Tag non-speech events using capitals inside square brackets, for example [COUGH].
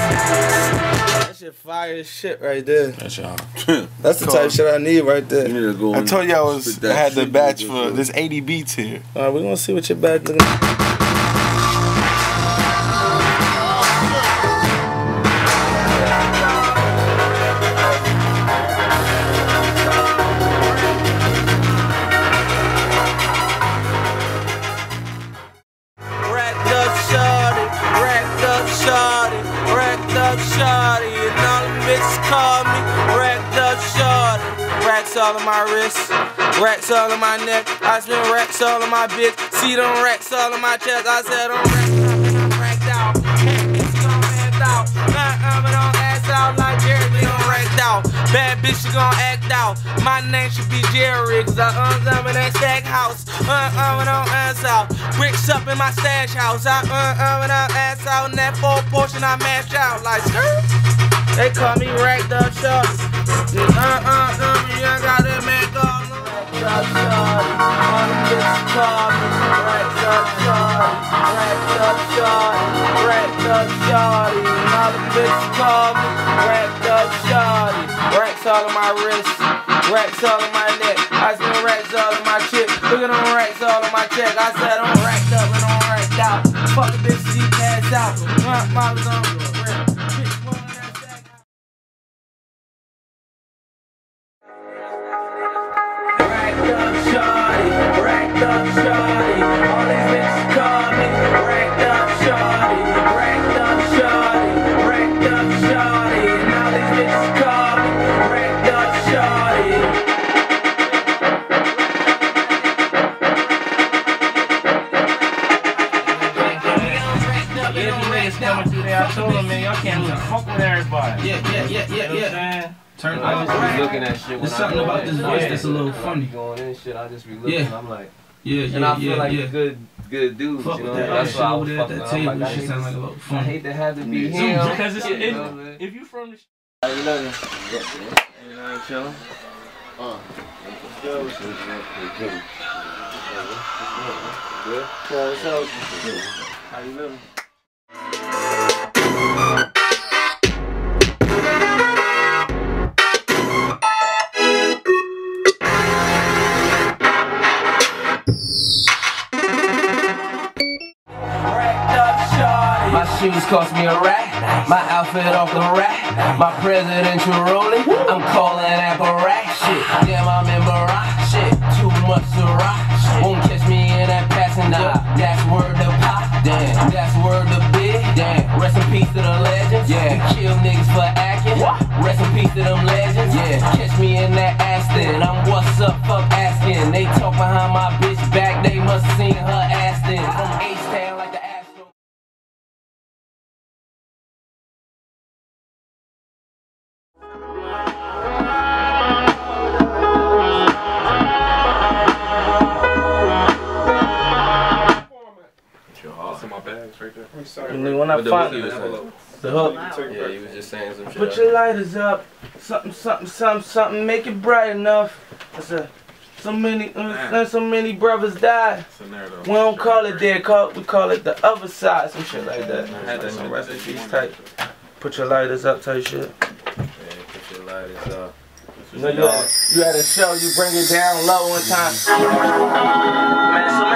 That shit fire as shit right there. [LAUGHS] That's y'all. That's the type of shit I need right You there. need to go. I told you I was I had the batch for this 80 beats here. Alright, we're gonna see what your bag looking up shorty, and all the bitches call me racked up. Racks all on my wrist, racks all on my neck. I spend racks all on my bitch. See them racks all on my chest. I said I'm racked Bad bitch she gon' act out. My name should be Jerry, cause I earned them in that stack house. Uh, uh, on ass out. Bricks up in my stash house. I uh, uh, and I ass out in that full portion I mash out like skirt. They call me racked up shorty. Uh, uh, uh, me, I got that man shorty. All the bitches call me racked up shorty. Racked up shorty. Racked up shorty. And all the bitches call me racked up shorty. Racks all on my wrist. Racks all on my neck. I spend racks all on my chip. Look at them racks all on my check. I said I'm racked up and I'm racked out. Fuck the bitch, she passed out. My on There's. Yeah, yeah, yeah, yeah, yeah. Something about this voice that's a little funny. going in shit, I just be looking. Yeah. I'm like, Yeah, and yeah, I feel yeah, like yeah. good, good dudes. Fuck you know, that that's why I was that table. like, Shit sound like a little I hate to have to be So, him. because it's, it, if you from the How you living? You know, chilling. Good. So, so, how you living? Shoes cost me a rack. My outfit off the rack. My presidential rolling. I'm calling apparat shit. Damn, I'm in Barack shit. Too much to rock. Won't catch me in that passing passenger. That's word to pop. Damn, that's word to big. Damn, rest in peace to the legends. Yeah, kill niggas for acting. Rest in peace to them legends. Yeah, catch me in that Aston. I'm what's up, fuck asking. They talk behind my bitch back. They must have seen her Aston. From H-Town bags right there. And when I With the find was saying. the hook, Yeah, you was just saying some shit. put your lighters up, something, something, something, something, make it bright enough. I said, so many, uh, so many brothers died. We don't call it dead, call we call it the other side, some shit like that. had that Some rest that in peace type. Put your lighters up type shit. Yeah, put your lighters up. You know, you had, you had a show, you bring it down low one time. Man,